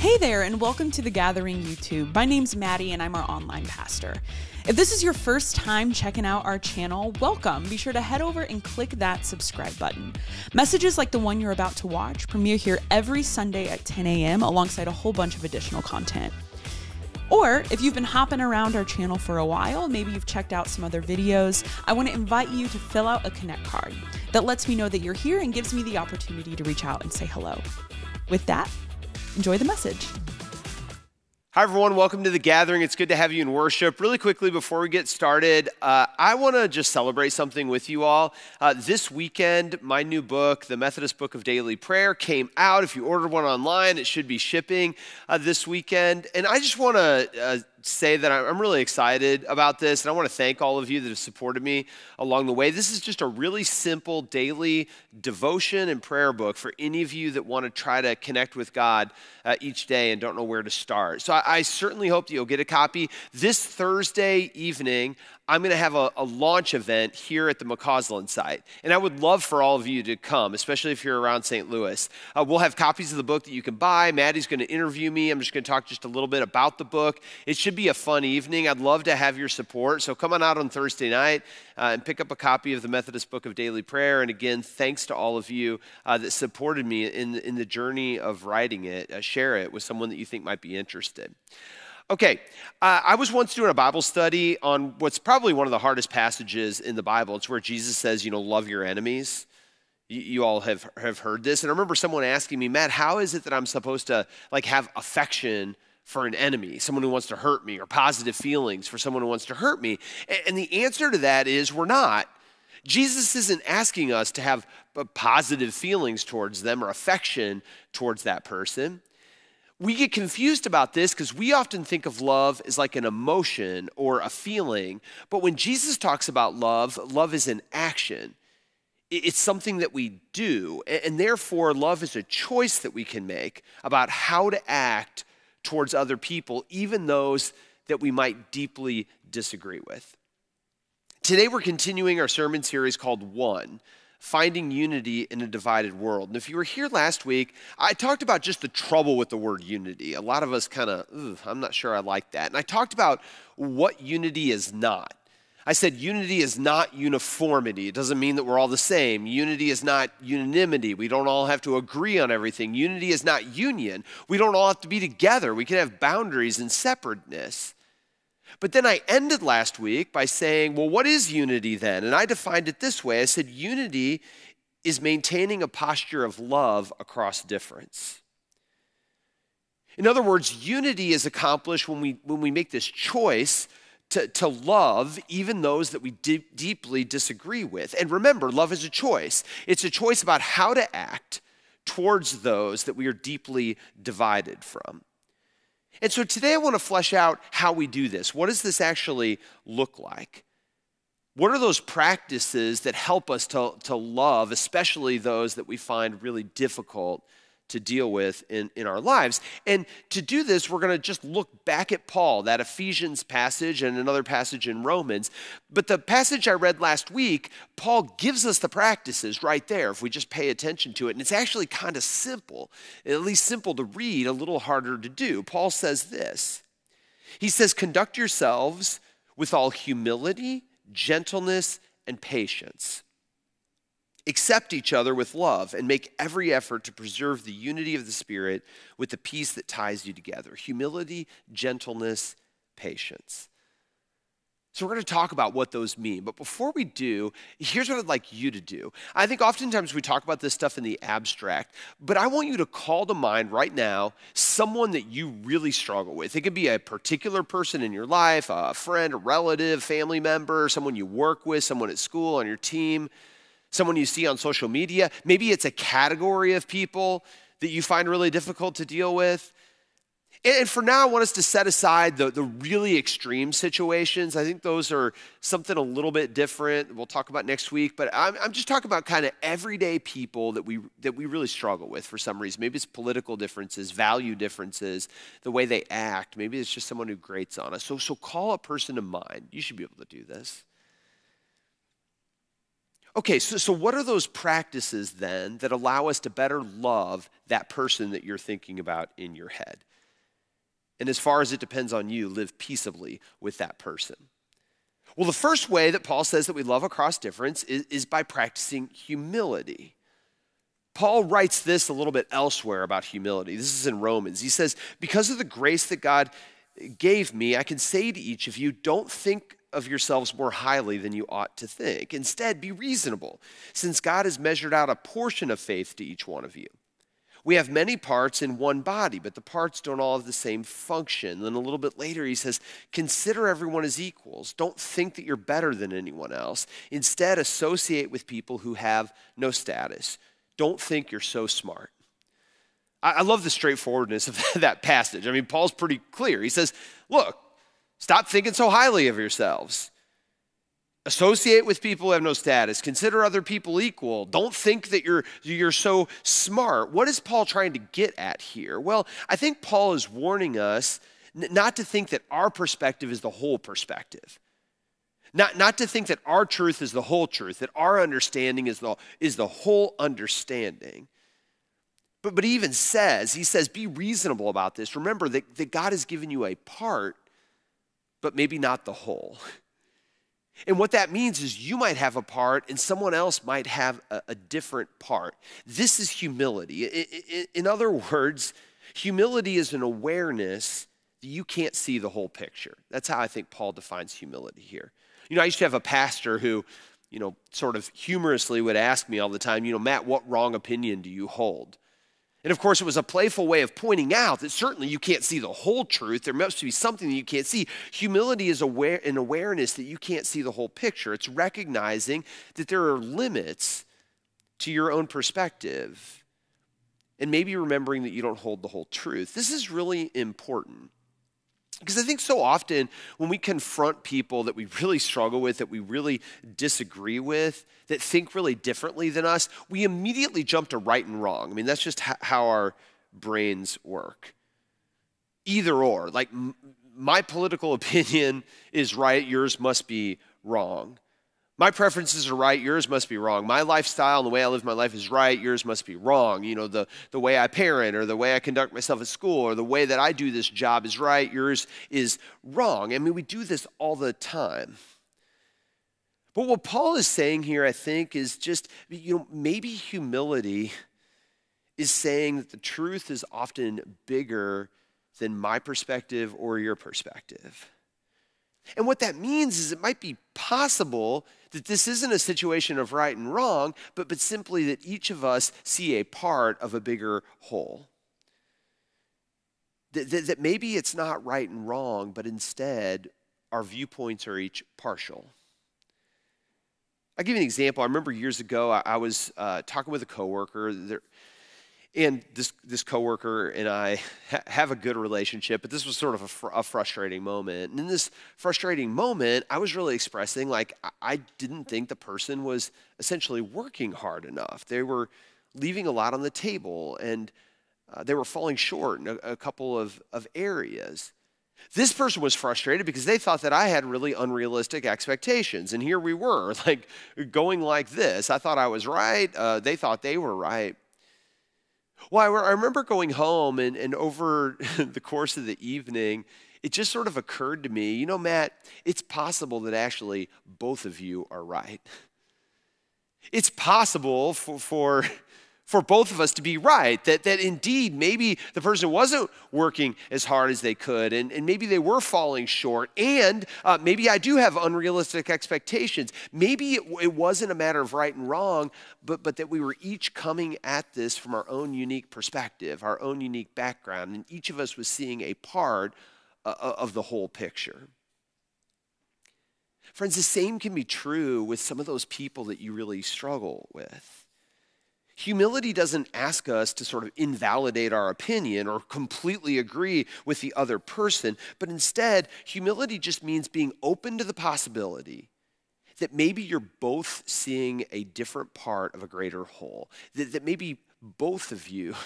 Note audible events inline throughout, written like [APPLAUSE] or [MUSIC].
Hey there, and welcome to The Gathering YouTube. My name's Maddie, and I'm our online pastor. If this is your first time checking out our channel, welcome. Be sure to head over and click that subscribe button. Messages like the one you're about to watch premiere here every Sunday at 10 a.m., alongside a whole bunch of additional content. Or if you've been hopping around our channel for a while, maybe you've checked out some other videos, I want to invite you to fill out a Connect card that lets me know that you're here and gives me the opportunity to reach out and say hello. With that, Enjoy the message. Hi, everyone. Welcome to the gathering. It's good to have you in worship. Really quickly, before we get started, uh, I want to just celebrate something with you all. Uh, this weekend, my new book, The Methodist Book of Daily Prayer, came out. If you ordered one online, it should be shipping uh, this weekend. And I just want to uh, say that I'm really excited about this, and I want to thank all of you that have supported me along the way. This is just a really simple daily devotion and prayer book for any of you that want to try to connect with God uh, each day and don't know where to start. So I, I certainly hope that you'll get a copy. This Thursday evening, I'm going to have a, a, launch event here at the McCausland site. And I would love for all of you to come, especially if you're around St. Louis. Uh, we'll have copies of the book that you can buy. Maddie's going to interview me. I'm just going to talk just a little bit about the book. It should be a fun evening. I'd love to have your support. So come on out on Thursday night uh, and pick up a copy of the Methodist Book of Daily Prayer. And again, thanks to all of you uh, that supported me in, in the journey of writing it. Uh, share it with someone that you think might be interested. Okay, uh, I was once doing a Bible study on what's probably one of the hardest passages in the Bible. It's where Jesus says, you know, love your enemies. You, all have, have heard this. And I remember someone asking me, Matt, how is it that I'm supposed to like have affection for an enemy, someone who wants to hurt me, or positive feelings for someone who wants to hurt me? And, and the answer to that is we're not. Jesus isn't asking us to have uh, positive feelings towards them or affection towards that person we get confused about this because we often think of love as like an emotion or a feeling. But when Jesus talks about love, love is an action. It's something that we do. And therefore, love is a choice that we can make about how to act towards other people, even those that we might deeply disagree with. Today, we're continuing our sermon series called One finding unity in a divided world. And if you were here last week, I talked about just the trouble with the word unity. A lot of us kind of, I'm not sure I like that. And I talked about what unity is not. I said unity is not uniformity. It doesn't mean that we're all the same. Unity is not unanimity. We don't all have to agree on everything. Unity is not union. We don't all have to be together. We can have boundaries and separateness. But then I ended last week by saying, well, what is unity then? And I defined it this way I said, unity is maintaining a posture of love across difference. In other words, unity is accomplished when we, when we make this choice to, to love even those that we di- deeply disagree with. And remember, love is a choice, it's a choice about how to act towards those that we are deeply divided from. And so today I want to flesh out how we do this. What does this actually look like? What are those practices that help us to, to love, especially those that we find really difficult to deal with in, in our lives. And to do this, we're going to just look back at Paul, that Ephesians passage and another passage in Romans. But the passage I read last week, Paul gives us the practices right there if we just pay attention to it. And it's actually kind of simple, at least simple to read, a little harder to do. Paul says this He says, Conduct yourselves with all humility, gentleness, and patience Accept each other with love and make every effort to preserve the unity of the Spirit with the peace that ties you together humility, gentleness, patience. So, we're going to talk about what those mean. But before we do, here's what I'd like you to do. I think oftentimes we talk about this stuff in the abstract, but I want you to call to mind right now someone that you really struggle with. It could be a particular person in your life, a friend, a relative, family member, someone you work with, someone at school, on your team someone you see on social media. Maybe it's a category of people that you find really difficult to deal with. And for now, I want us to set aside the, the really extreme situations. I think those are something a little bit different. We'll talk about next week. But I'm, I'm just talking about kind of everyday people that we, that we really struggle with for some reason. Maybe it's political differences, value differences, the way they act. Maybe it's just someone who grates on us. So, so call a person to mind. You should be able to do this. Okay, so, so what are those practices then that allow us to better love that person that you're thinking about in your head? And as far as it depends on you, live peaceably with that person. Well, the first way that Paul says that we love across difference is, is by practicing humility. Paul writes this a little bit elsewhere about humility. This is in Romans. He says, Because of the grace that God gave me, I can say to each of you, don't think of yourselves more highly than you ought to think. Instead, be reasonable, since God has measured out a portion of faith to each one of you. We have many parts in one body, but the parts don't all have the same function. Then a little bit later, he says, Consider everyone as equals. Don't think that you're better than anyone else. Instead, associate with people who have no status. Don't think you're so smart. I love the straightforwardness of [LAUGHS] that passage. I mean, Paul's pretty clear. He says, Look, stop thinking so highly of yourselves. Associate with people who have no status. Consider other people equal. Don't think that you're, you're so smart. What is Paul trying to get at here? Well, I think Paul is warning us not to think that our perspective is the whole perspective. Not, not to think that our truth is the whole truth, that our understanding is the, is the whole understanding. But, but he even says, he says, be reasonable about this. Remember that, that God has given you a part, but maybe not the whole. And what that means is you might have a part and someone else might have a, a different part. This is humility. In, in other words, humility is an awareness that you can't see the whole picture. That's how I think Paul defines humility here. You know, I used to have a pastor who, you know, sort of humorously would ask me all the time, you know, Matt, what wrong opinion do you hold? And of course, it was a playful way of pointing out that certainly you can't see the whole truth. There must be something that you can't see. Humility is aware, an awareness that you can't see the whole picture. It's recognizing that there are limits to your own perspective. And maybe remembering that you don't hold the whole truth. This is really important. Because I think so often when we confront people that we really struggle with, that we really disagree with, that think really differently than us, we immediately jump to right and wrong. I mean, that's just how our brains work. Either or. Like, my political [LAUGHS] opinion is right, yours must be wrong. My preferences are right, yours must be wrong. My lifestyle and the way I live my life is right, yours must be wrong. You know, the, the way I parent or the way I conduct myself at school or the way that I do this job is right, yours is wrong. I mean, we do this all the time. But what Paul is saying here, I think, is just, you know, maybe humility is saying that the truth is often bigger than my perspective or your perspective. And what that means is it might be possible that this isn't a situation of right and wrong, but, but simply that each of us see a part of a bigger whole. That, that, that maybe it's not right and wrong, but instead our viewpoints are each partial. I'll give you an example. I remember years ago, I, I was uh, talking with a coworker. And this this coworker and I ha- have a good relationship, but this was sort of a, fr- a, frustrating moment. And in this frustrating moment, I was really expressing like I-, I didn't think the person was essentially working hard enough. They were leaving a lot on the table, and uh, they were falling short in a, a couple of, of areas. This person was frustrated because they thought that I had really unrealistic expectations. And here we were, [LAUGHS] like going like this. I thought I was right. Uh, they thought they were right. Well, I, I remember going home, and, and over [LAUGHS] the course of the evening, it just sort of occurred to me you know, Matt, it's possible that actually both of you are right. It's possible for, for for both of us to be right. That, that indeed, maybe the person wasn't working as hard as they could, and, and maybe they were falling short, and uh, maybe I do have unrealistic expectations. Maybe it, it wasn't a matter of right and wrong, but, but that we were each coming at this from our own unique perspective, our own unique background, and each of us was seeing a part uh, uh of the whole picture. Friends, the same can be true with some of those people that you really struggle with. Humility doesn't ask us to sort of invalidate our opinion or completely agree with the other person, but instead, humility just means being open to the possibility that maybe you're both seeing a different part of a greater whole, that, that maybe both of you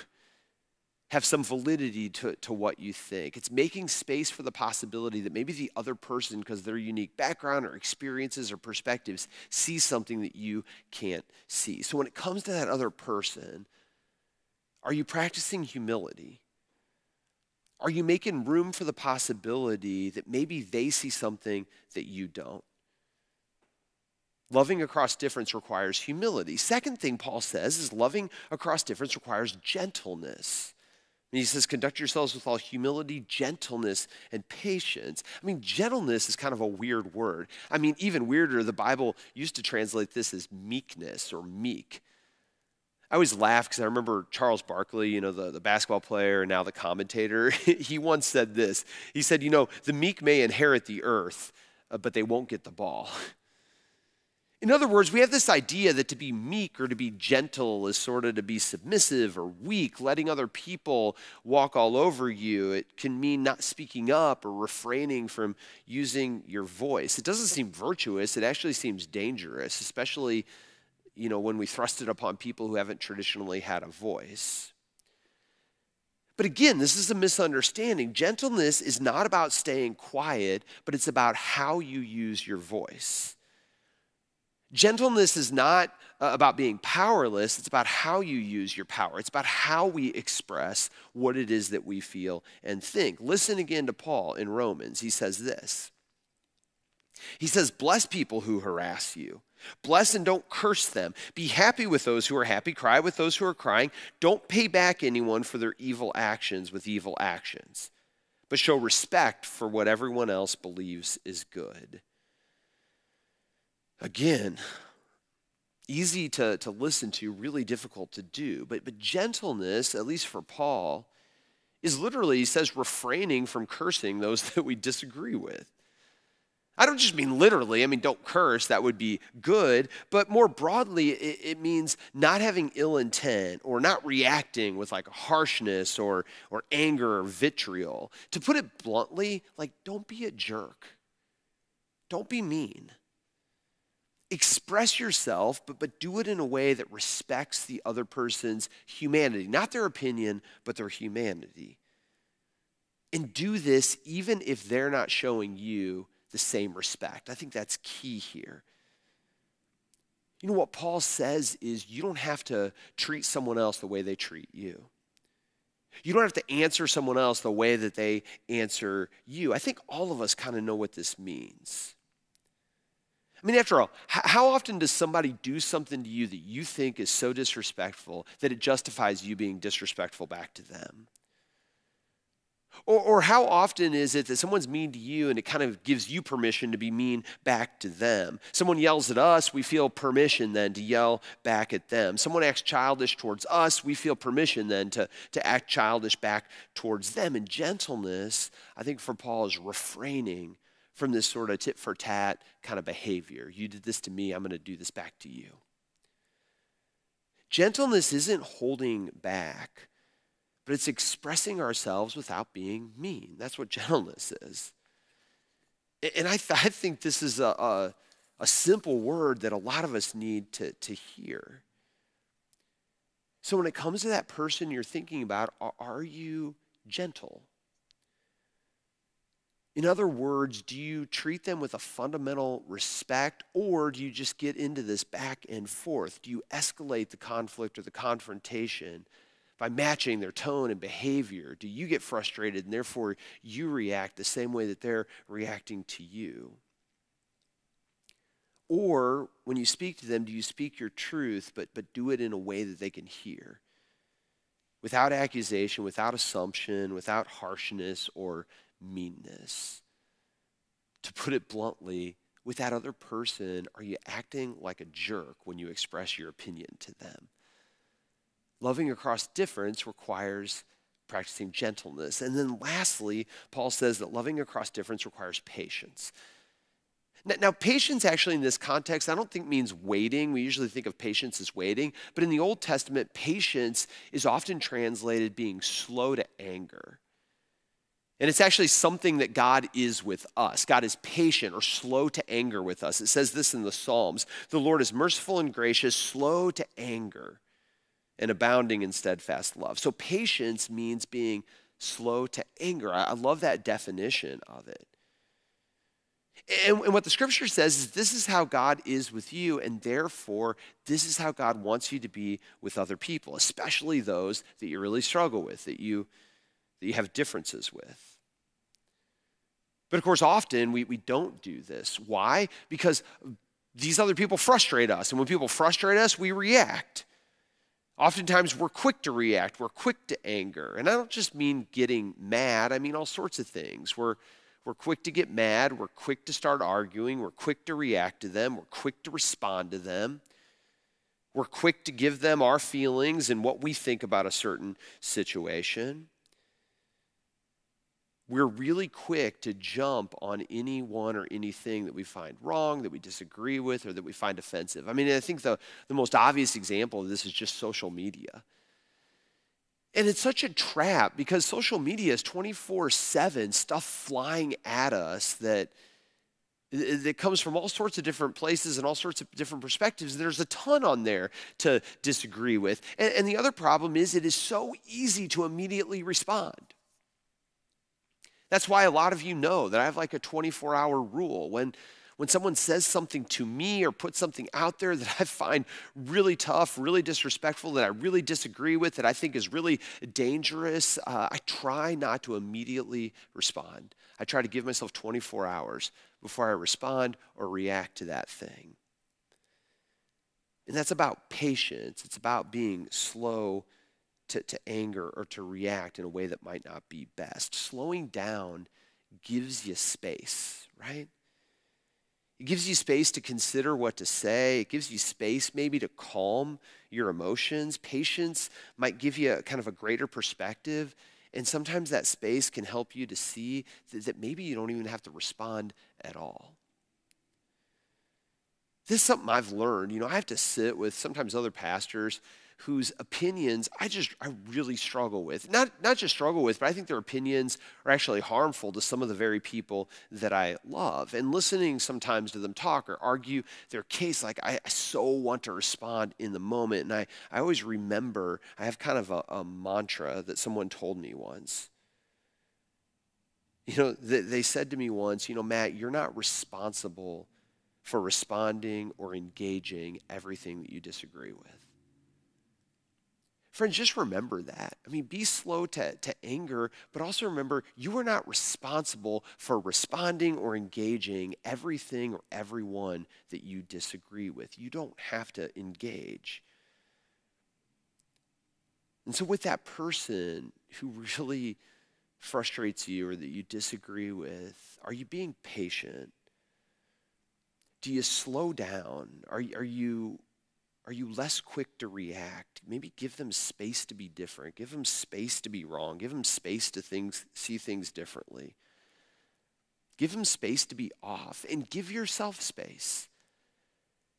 have some validity to, to what you think. It's making space for the possibility that maybe the other person, because their unique background or experiences or perspectives, sees something that you can't see. So when it comes to that other person, are you practicing humility? Are you making room for the possibility that maybe they see something that you don't? Loving across difference requires humility. Second thing Paul says is loving across difference requires gentleness. And he says, conduct yourselves with all humility, gentleness, and patience. I mean, gentleness is kind of a weird word. I mean, even weirder, the Bible used to translate this as meekness or meek. I always laugh because I remember Charles Barkley, you know, the, the basketball player and now the commentator. [LAUGHS] he once said this. He said, You know, the meek may inherit the earth, uh, but they won't get the ball. [LAUGHS] In other words, we have this idea that to be meek or to be gentle is sort of to be submissive or weak, letting other people walk all over you. It can mean not speaking up or refraining from using your voice. It doesn't seem virtuous, it actually seems dangerous, especially you know, when we thrust it upon people who haven't traditionally had a voice. But again, this is a misunderstanding. Gentleness is not about staying quiet, but it's about how you use your voice. Gentleness is not uh, about being powerless, it's about how you use your power. It's about how we express what it is that we feel and think. Listen again to Paul in Romans. He says this He says, Bless people who harass you. Bless and don't curse them. Be happy with those who are happy. Cry with those who are crying. Don't pay back anyone for their evil actions with evil actions, but show respect for what everyone else believes is good. Again, easy to, to listen to, really difficult to do. But, but gentleness, at least for Paul, is literally, he says, refraining from cursing those [LAUGHS] that we disagree with. I don't just mean literally, I mean, don't curse, that would be good. But more broadly, it, it, means not having ill intent or not reacting with like harshness or, or anger or vitriol. To put it bluntly, like, don't be a jerk, don't be mean express yourself, but, but do it in a way that respects the other person's humanity, not their opinion, but their humanity. And do this even if they're not showing you the same respect. I think that's key here. You know what Paul says is you don't have to treat someone else the way they treat you. You don't have to answer someone else the way that they answer you. I think all of us kind of know what this means. I mean, after all, how often does somebody do something to you that you think is so disrespectful that it justifies you being disrespectful back to them? Or, or how often is it that someone's mean to you and it kind of gives you permission to be mean back to them? Someone yells at us, we feel permission then to yell back at them. Someone acts childish towards us, we feel permission then to, to act childish back towards them. And gentleness, I think for Paul, is refraining from this sort of tit for tat kind of behavior. You did this to me, I'm going to do this back to you. Gentleness isn't holding back, but it's expressing ourselves without being mean. That's what [LAUGHS] gentleness is. And I, th- I think this is a, a, a simple word that a lot of us need to, to hear. So when it comes to that person you're thinking about, are, are you gentle? In other words, do you treat them with a fundamental respect or do you just get into this back and forth? Do you escalate the conflict or the confrontation by matching their tone and behavior? Do you get frustrated and therefore you react the same way that they're reacting to you? Or when you speak to them, do you speak your truth but, but do it in a way that they can hear? Without accusation, without assumption, without harshness or meanness. To put it bluntly, with that other person, are you acting like a jerk when you express your opinion to them? Loving across difference requires practicing gentleness. And then lastly, Paul says that loving across difference requires patience. Now, now, patience actually in this context, I don't think means waiting. We usually think of patience as waiting. But in the Old Testament, patience is often translated being slow to anger. And it's actually something that God is with us. God is patient or slow to anger with us. It says this in the Psalms The Lord is merciful and gracious, slow to anger, and abounding in steadfast love. So patience means being slow to anger. I, love that definition of it. And, what the scripture says is this is how God is with you, and therefore, this is how God wants you to be with other people, especially those that you really struggle with, that you, that you have differences with. But of course, often we, we don't do this. Why? Because these other people frustrate us. And when people frustrate us, we react. Oftentimes, we're quick to react, we're quick to anger. And I don't just mean getting mad, I mean all sorts of things. We're, we're quick to get mad, we're quick to start arguing, we're quick to react to them, we're quick to respond to them. We're quick to give them our feelings and what we think about a certain situation we're really quick to jump on anyone or anything that we find wrong, that we disagree with, or that we find offensive. I mean, I think the, the most obvious example of this is just social media. And it's such a trap because social media is 24 7 stuff flying at us that, that comes from all sorts of different places and all sorts of different perspectives. There's a ton on there to disagree with. And, and the other problem is it is so easy to immediately respond. That's why a lot of you know that I have like a 24 hour rule. When, when someone says something to me or puts something out there that I find really tough, really disrespectful, that I really disagree with, that I think is really dangerous, uh, I try not to immediately respond. I try to give myself 24 hours before I respond or react to that thing. And that's about patience, it's about being slow to, to anger or to react in a way that might not be best. Slowing down gives you space, right? It gives you space to consider what to say. It gives you space maybe to calm your emotions. Patience might give you a, kind of a greater perspective. And sometimes that space can help you to see that, that maybe you don't even have to respond at all. This is something I've learned. You know, I have to sit with sometimes other pastors whose opinions I just I really struggle with. Not not just struggle with, but I think their opinions are actually harmful to some of the very people that I love. And listening sometimes to them talk or argue their case, like I, I so want to respond in the moment. And I, I always remember, I have kind of a, a mantra that someone told me once. You know, they, they said to me once, you know, Matt, you're not responsible for responding or engaging everything that you disagree with. Friends, just remember that. I mean, be slow to, to anger, but also remember you are not responsible for responding or engaging everything or everyone that you disagree with. You don't have to engage. And so, with that person who really frustrates you or that you disagree with, are you being patient? Do you slow down? Are, are you are you less quick to react? Maybe give them space to be different. Give them space to be wrong. Give them space to things, see things differently. Give them space to be off and give yourself space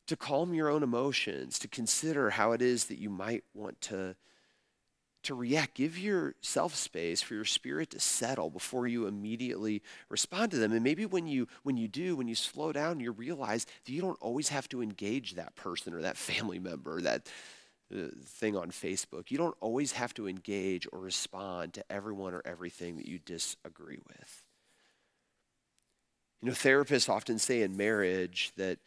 to calm your own emotions, to consider how it is that you might want to to react. Give yourself space for your spirit to settle before you immediately respond to them. And maybe when you when you do, when you slow down, you realize that you don't always have to engage that person or that family member, that uh, thing on Facebook. You don't always have to engage or respond to everyone or everything that you disagree with. You know, therapists often say in marriage that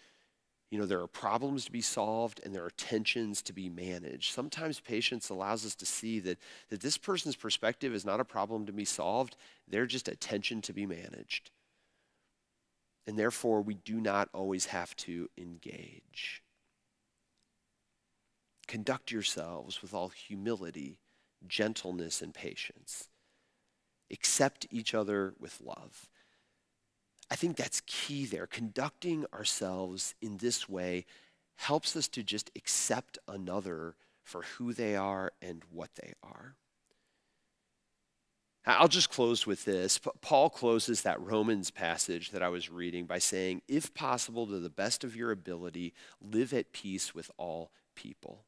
you know, there are problems to be solved and there are tensions to be managed. Sometimes patience allows us to see that, that this person's perspective is not a problem to be solved, they're just a tension to be managed. And therefore, we do not always have to engage. Conduct yourselves with all humility, gentleness, and patience. Accept each other with love. I think that's key there. Conducting ourselves in this way helps us to just accept another for who they are and what they are. I'll just close with this. Paul closes that Romans passage that I was reading by saying, If possible, to the best of your ability, live at peace with all people.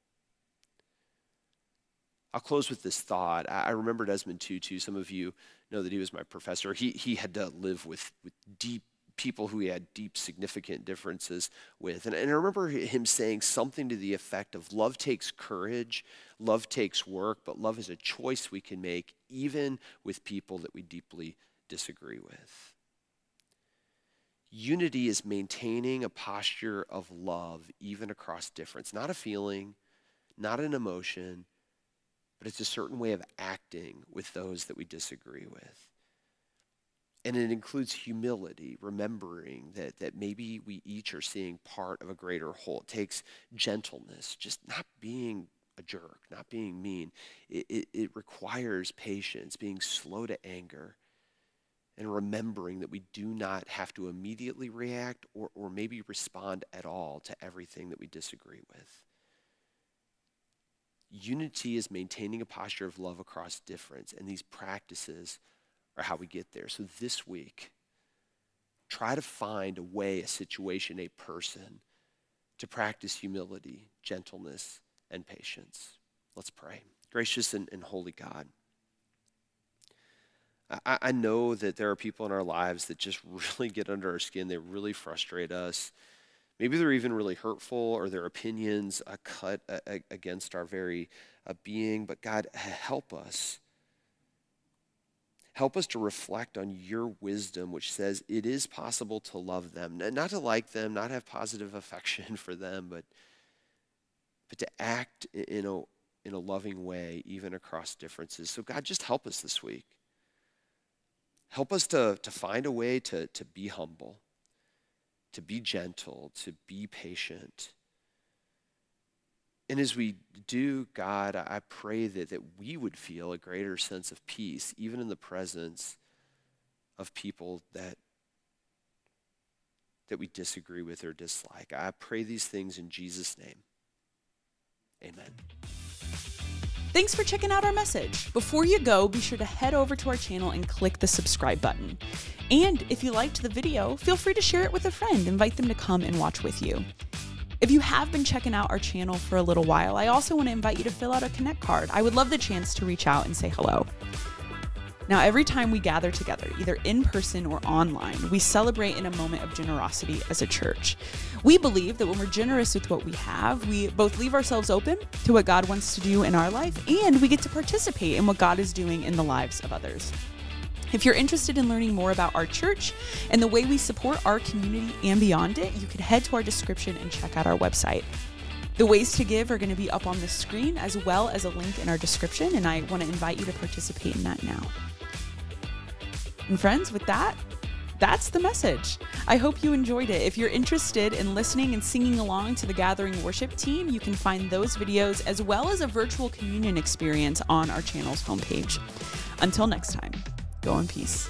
I'll close with this thought. I remember Desmond Tutu. Some of you know that he was my professor. He, he had to live with, with deep people who he had deep, significant differences with. And, and I remember him saying something to the effect of love takes courage, love takes work, but love is a choice we can make even with people that we deeply disagree with. Unity is maintaining a posture of love even across difference, not a feeling, not an emotion, but it's a certain way of acting with those that we disagree with. And it includes humility, remembering that, that maybe we each are seeing part of a greater whole. It takes gentleness, just not being a jerk, not being mean. It, it, it requires patience, being slow to anger, and remembering that we do not have to immediately react or, or maybe respond at all to everything that we disagree with. Unity is maintaining a posture of love across difference, and these practices are how we get there. So this week, try to find a way, a situation, a person to practice humility, gentleness, and patience. Let's pray. Gracious and, and holy God. I, I know that there are people in our lives that just [LAUGHS] really get under our skin. They really frustrate us. Maybe they're even really hurtful or their opinions uh, cut uh, against our very uh, being. But God, help us. Help us to reflect on your wisdom, which says it is possible to love them, not to like them, not have positive [LAUGHS] affection for them, but, but to act in a, in a loving way, even across differences. So, God, just help us this week. Help us to, to find a way to, to be humble to be gentle, to be patient. And as we do, God, I pray that, that we would feel a greater sense of peace, even in the presence of people that, that we disagree with or dislike. I pray these things in Jesus' name. Amen. Thanks for checking out our message. Before you go, be sure to head over to our channel and click the subscribe button. And if you liked the video, feel free to share it with a friend. Invite them to come and watch with you. If you have been checking out our channel for a little while, I also want to invite you to fill out a Connect card. I would love the chance to reach out and say hello. Now, every time we gather together, either in person or online, we celebrate in a moment of generosity as a church. We believe that when we're generous with what we have, we both leave ourselves open to what God wants to do in our life and we get to participate in what God is doing in the lives of others. If you're interested in learning more about our church and the way we support our community and beyond it, you can head to our description and check out our website. The ways to give are going to be up on the screen as well as a link in our description, and I want to invite you to participate in that now. And friends, with that, that's the message. I hope you enjoyed it. If you're interested in listening and singing along to the Gathering Worship team, you can find those videos as well as a virtual communion experience on our channel's homepage. Until next time, go in peace.